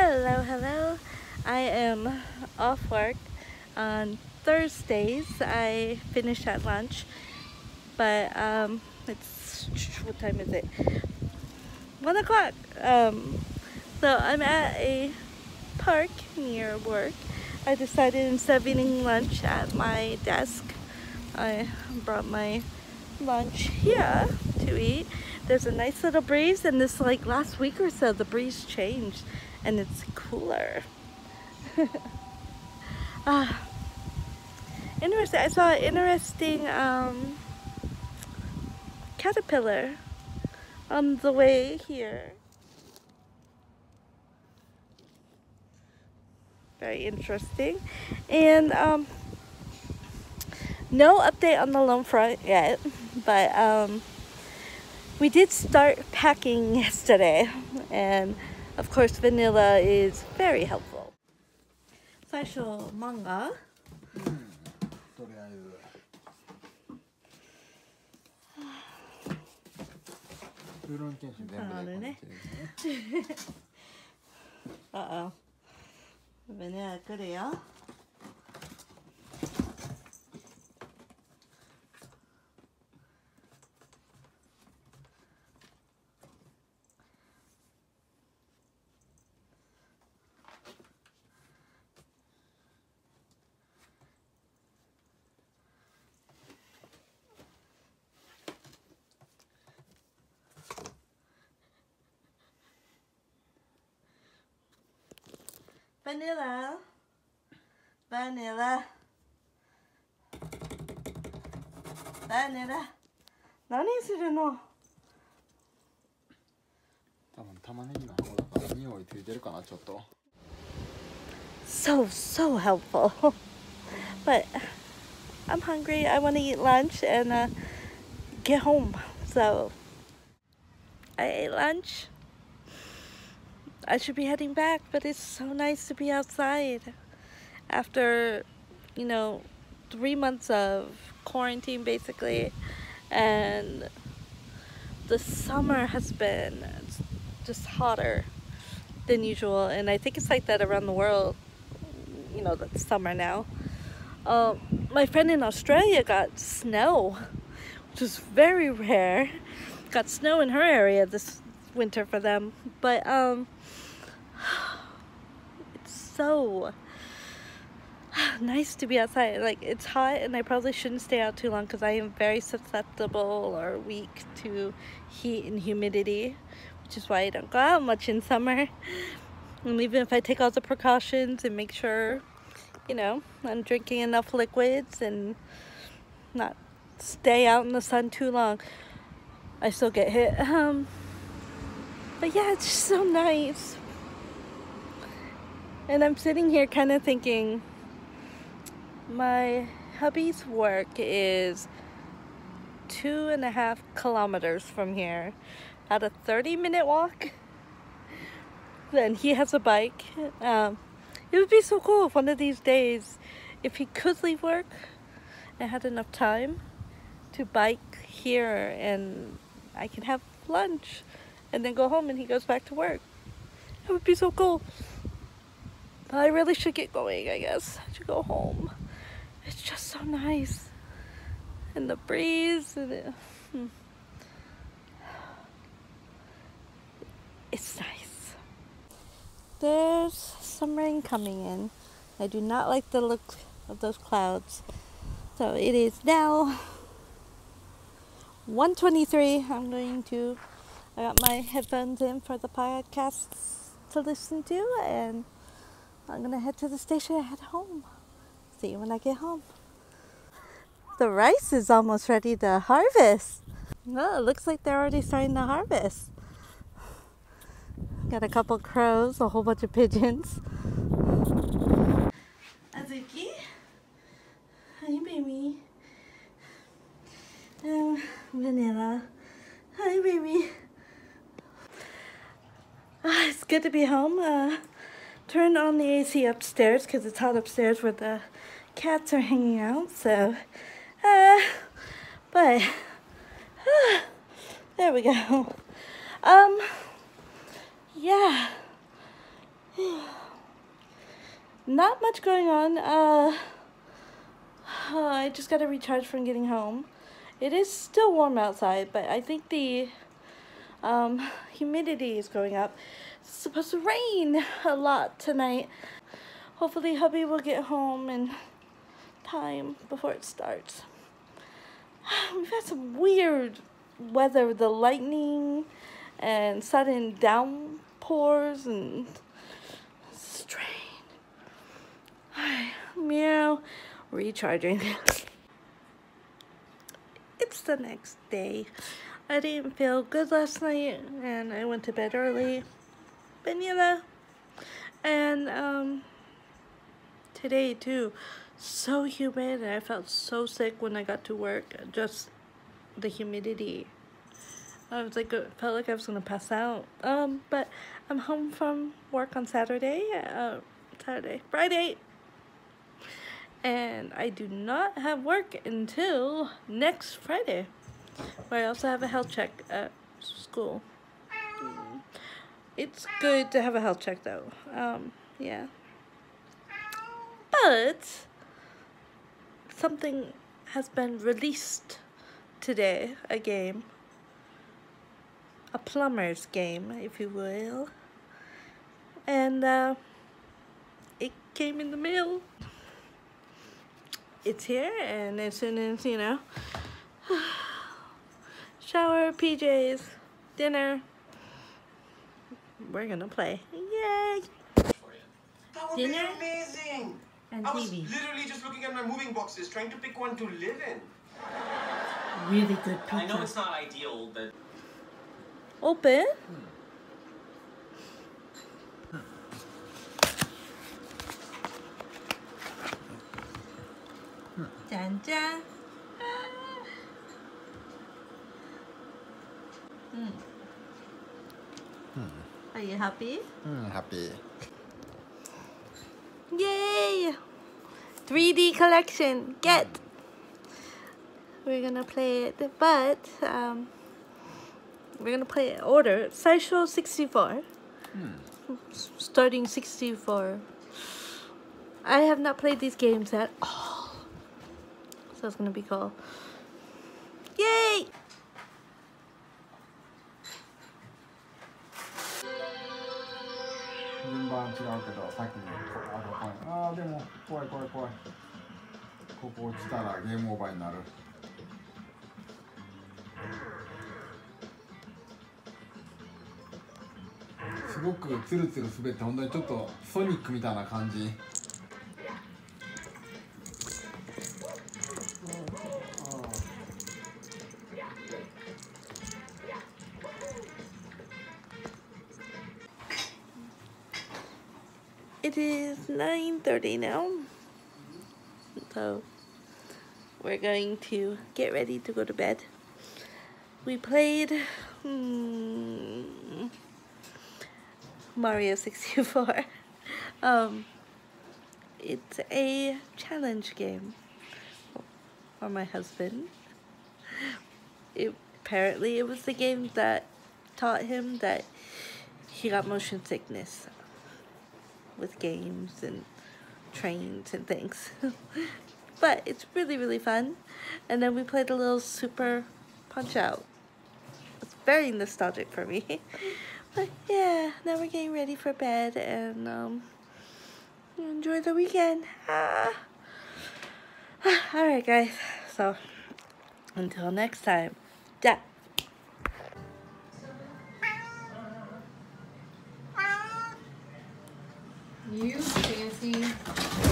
Hello, hello. I am off work on Thursdays. I finish at lunch, but um, it's what time is it? One o'clock. Um, so I'm at a park near work. I decided instead of eating lunch at my desk, I brought my lunch here to eat. There's a nice little breeze and this like last week or so the breeze changed and it's cooler. ah, interesting. I saw an interesting um, caterpillar on the way here. Very interesting. And um, no update on the loan front yet, but um, we did start packing yesterday and of course vanilla is very helpful 最初漫画とりあえずウーロン研修全部でこの1ですね Uh oh. Vanilla 来るよ。 Vanilla. Vanilla. Vanilla. 何するの多分玉ねぎの方だから匂いついてるかなちょっと So, so helpful. but I'm hungry. I want to eat lunch and uh, get home. So I ate lunch. I should be heading back, but it's so nice to be outside after, you know, three months of quarantine basically. And the summer has been just hotter than usual. And I think it's like that around the world, you know, the summer now. Um, my friend in Australia got snow, which is very rare. Got snow in her area this winter for them. But um, it's so nice to be outside. Like it's hot and I probably shouldn't stay out too long because I am very susceptible or weak to heat and humidity, which is why I don't go out much in summer. And even if I take all the precautions and make sure, you know, I'm drinking enough liquids and not stay out in the sun too long, I still get hit. Um, but yeah, it's just so nice. And I'm sitting here kind of thinking, my hubby's work is two and a half kilometers from here, at a 30 minute walk. Then he has a bike. Um, it would be so cool if one of these days, if he could leave work and had enough time to bike here and I can have lunch and then go home and he goes back to work. That would be so cool. But I really should get going, I guess. Should go home. It's just so nice. And the breeze and it, hmm. it's nice. There's some rain coming in. I do not like the look of those clouds. So it is now 123. I'm going to I got my headphones in for the podcasts to listen to and I'm gonna head to the station and head home. See you when I get home. The rice is almost ready to harvest. Oh, it looks like they're already starting to harvest. Got a couple crows, a whole bunch of pigeons. Azuki? Hi, baby. Um, vanilla. Hi, baby. Ah, it's good to be home. Uh, turn on the AC upstairs because it's hot upstairs where the cats are hanging out. So, uh, but uh, there we go. Um, yeah. not much going on. Uh, I just got to recharge from getting home. It is still warm outside, but I think the um, humidity is going up. It's supposed to rain a lot tonight. Hopefully hubby will get home in time before it starts. We've had some weird weather, the lightning and sudden downpours and strain. Meow, recharging. it's the next day. I didn't feel good last night and I went to bed early. But know, and um, today too, so humid and I felt so sick when I got to work. Just the humidity. I was like, felt like I was gonna pass out. Um, but I'm home from work on Saturday. Uh, Saturday, Friday, and I do not have work until next Friday. Where I also have a health check at school. It's good to have a health check though. Um, yeah. But something has been released today, a game. A plumber's game, if you will. And uh, it came in the mail. It's here, and as soon as, you know, shower, PJs, dinner, we're gonna play. Yay! That would Dinner? be amazing. And I was TV. literally just looking at my moving boxes, trying to pick one to live in. Really good I know it's not ideal, but Open. Dun dun. you happy? Mm, happy. Yay! 3D collection, get! Hmm. We're gonna play it, but um, we're gonna play it order. Saisho 64. Hmm. Starting 64. I have not played these games at all. So it's gonna be cool. Yay! 順番違うけど、先にこあと怖い。ああ、でも怖い怖い怖い。ここ落ちたらゲームオーバーになる。すごくツルツル滑って本当にちょっとソニックみたいな感じ。It is 9.30 now. So we're going to get ready to go to bed. We played hmm, Mario 64. um, it's a challenge game for my husband. It, apparently it was the game that taught him that he got motion sickness with games and trains and things. but it's really, really fun. And then we played a little super punch out. It's very nostalgic for me. but yeah, now we're getting ready for bed and um, enjoy the weekend. Ah. Alright, guys. So until next time. You fancy